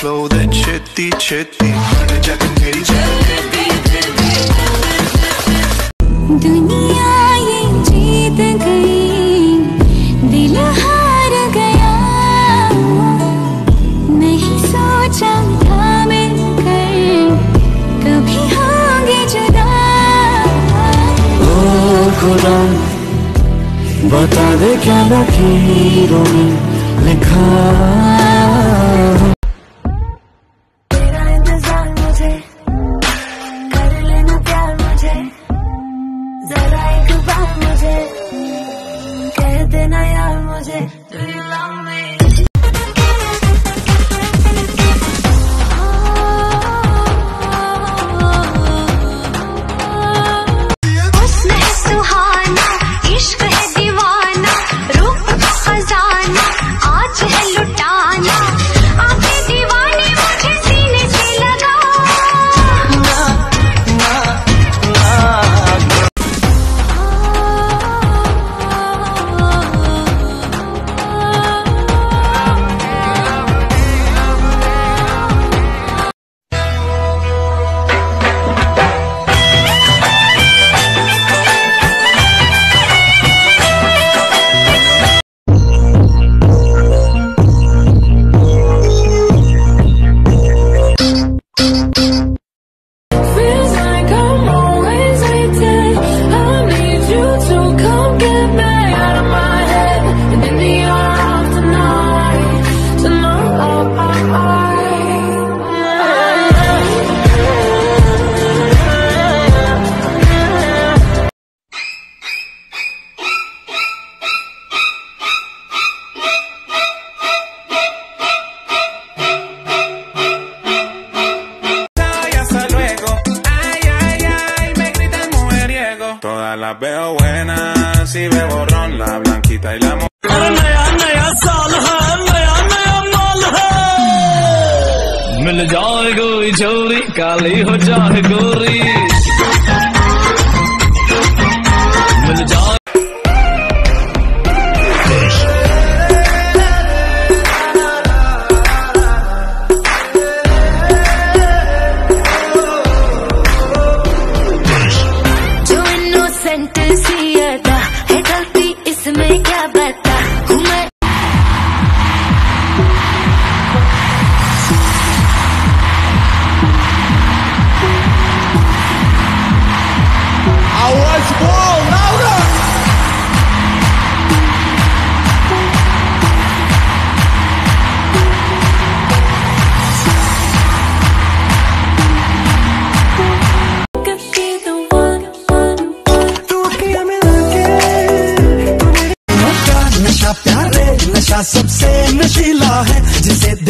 slow, then chitty chitty. नहीं सोचा मैं कर कभी होंगे जुदा बता दे क्या लकीरों में लिखा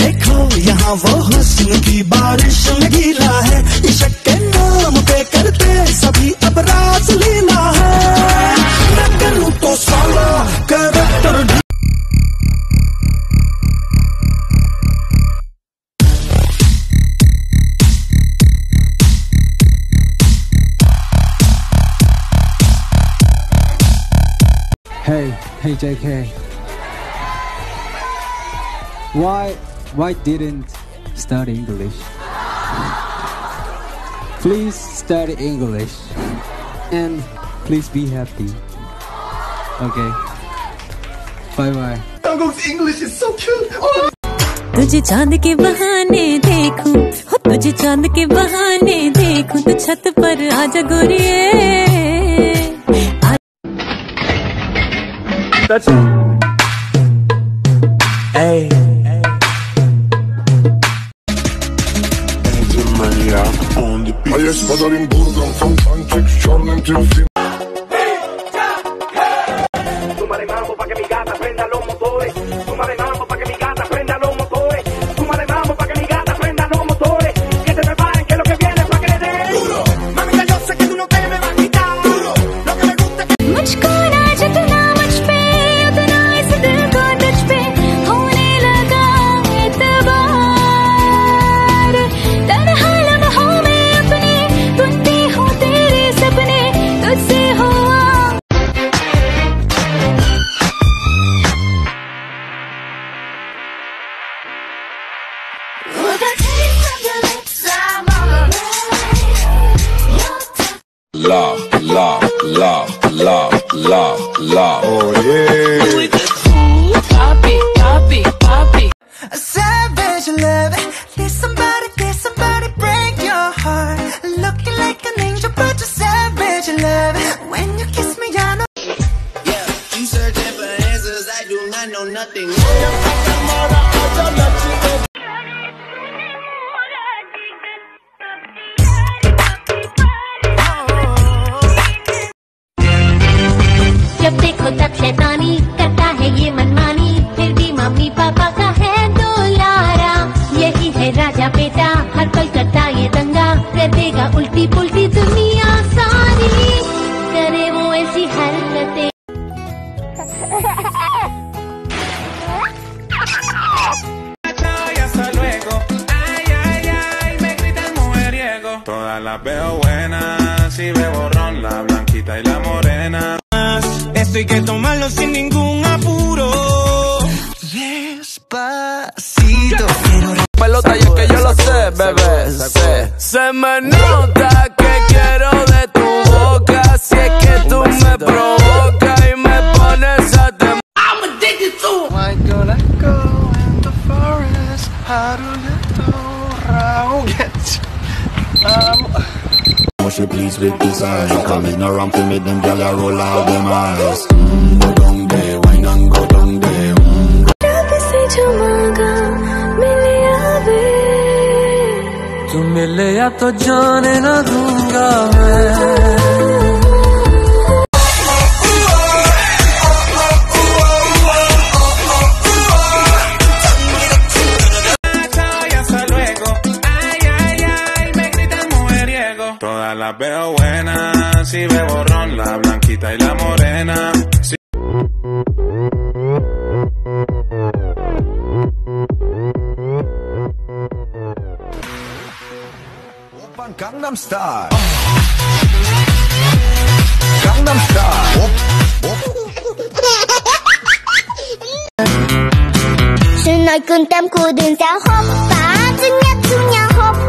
देखो यहाँ वो हुस्न की बारिश में गीला है इशक के नाम पे करते सभी अब राज लीला है मैं करूँ तो साला character Hey, hey JK. Why why didn't study English? please study English and please be happy. Okay. Bye bye. English is so cute. Oh. तुझे चांद के बहाने देखूं हो छत पर आजा That's. love, love, love, love, love, love. Oh yeah. With the cool poppy, poppy, poppy. A savage love. Did somebody, did somebody break your heart? Looking like an angel, but you're savage love. When you kiss me, I know. Yeah, you searching for answers. I do not know nothing. तब शैतानी करता है ये मनमानी। फिर भी mummy papa का है दुलारा यही है राजा बेटा, हर पल करता ये दंगा। कर देगा उल्टी पुल्टी hay que tomarlo sin ningún apuro. Despacito. Pelota y es que yo lo sé, bebé. sé. Se me nota Much you please with design Coming around to make them gyal a roll out them eyes mm, Go down there, wine and go down there mm. रब से जो मांगा मिले आवे तू मिले या तो जाने ना दूंगा मैं Oppan Gangnam Style. Gangnam Style. 수널끈 땀 굳은 살 호빠 중냐 중냐 호빠 I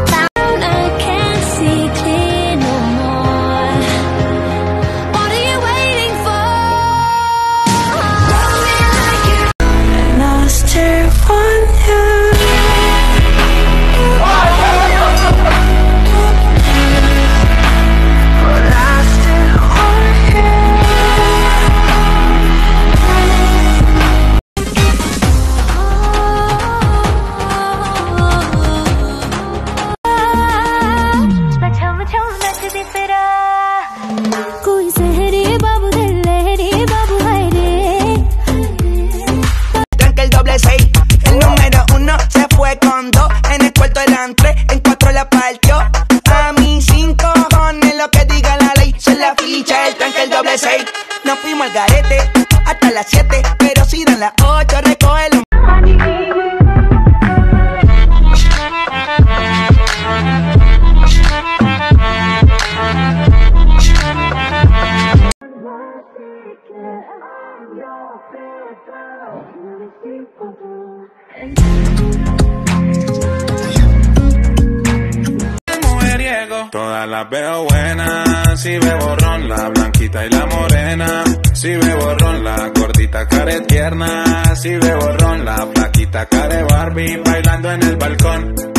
Todas las veo buenas, si bebo ron, la blanquita y la morena. Si bebo ron, la gordita care tierna. Si bebo ron, la flaquita care Barbie bailando en el balcón.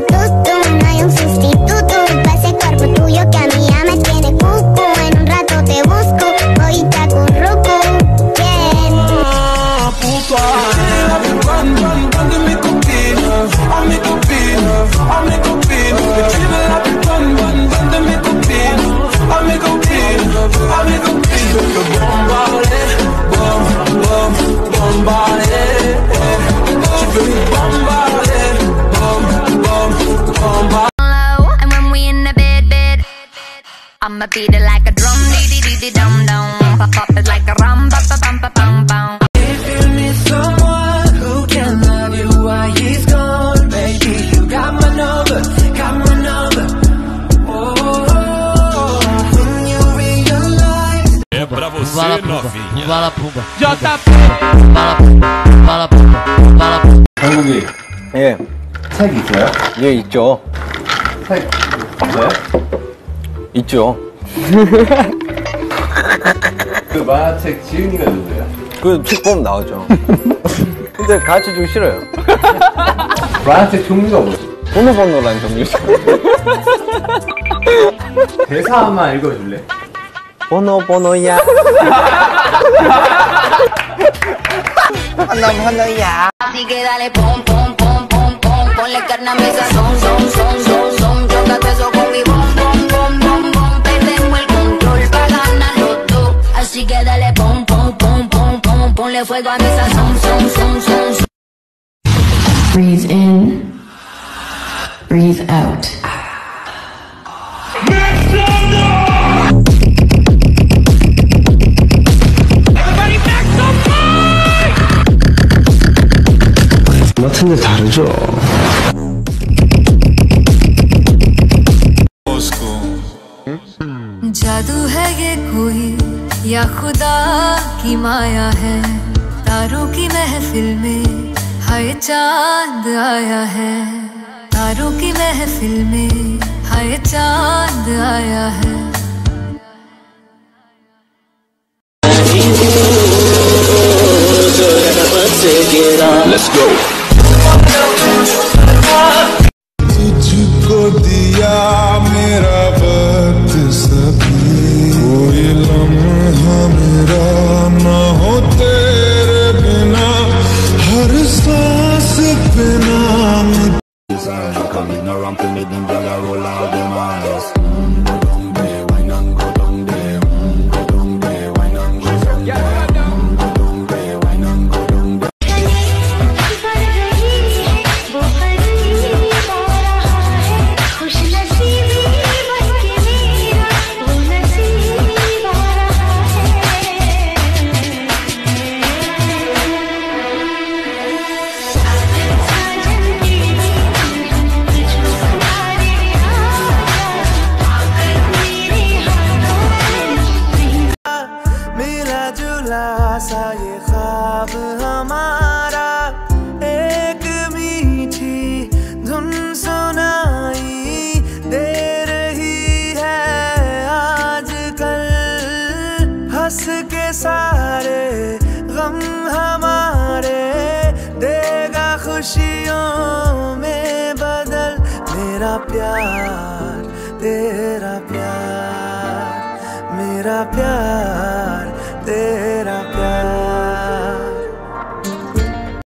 Nadie como I'ma beat it like a drum, dee dee dee dee dum dum, pop pop it like a rum, ba ba bum ba bum bum. If you need someone who can love you while he's gone, baby, you got my number, got my number. Oh, when you realize É pra você, novinha. Bala pumba. JP. Bala pumba. Bala pumba. Bala pumba. 한국이 예, 책 있어요? 예 있죠. 책 있어요? 있죠. 그 만화책 지은이가 누구예요? 그책 보면 나오죠. 근데 가르쳐 주기 싫어요. 만화책 종류가 뭐지? 번호 번호란 종류. 대사 한번 읽어줄래? 번호 번호야. 번호 번호야. Así que dale pom pom pom pom pom, ponle fuego a mi sazón, son son son son. Breathe in. Breathe out. 같은데 다르죠. खुदा की माया है तारों की महफिल में हाय चाँद आया है तारों की महफिल में हाय चाँद आया है Let's go. तुझको दिया